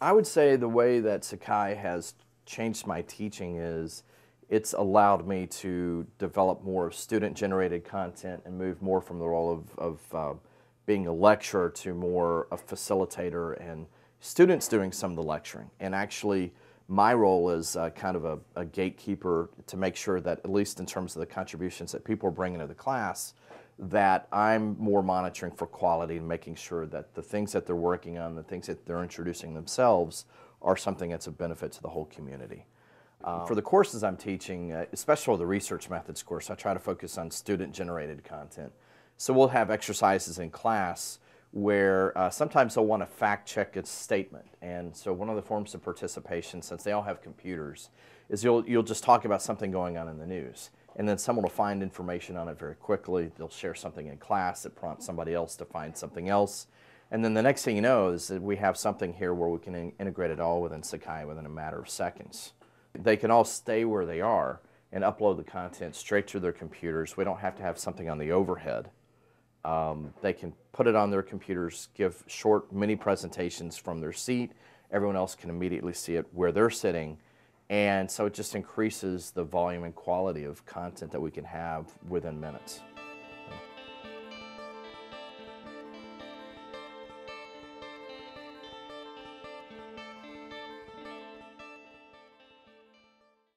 I would say the way that Sakai has changed my teaching is it's allowed me to develop more student generated content and move more from the role of, of uh, being a lecturer to more a facilitator and students doing some of the lecturing. And actually, my role is uh, kind of a, a, gatekeeper to make sure that, at least in terms of the contributions that people are bringing to the class, that I'm more monitoring for quality and making sure that the things that they're working on, the things that they're introducing themselves, are something that's a benefit to the whole community. Um, for the courses I'm teaching, uh, especially the research methods course, I try to focus on student generated content. So we'll have exercises in class where uh, sometimes they'll want to fact check a statement. And so one of the forms of participation, since they all have computers, is you'll, you'll just talk about something going on in the news. And then someone will find information on it very quickly. They'll share something in class that prompts somebody else to find something else. And then the next thing you know is that we have something here where we can in integrate it all within Sakai within a matter of seconds. They can all stay where they are and upload the content straight to their computers. We don't have to have something on the overhead um, they can put it on their computers, give short mini presentations from their seat. Everyone else can immediately see it where they're sitting. And so it just increases the volume and quality of content that we can have within minutes.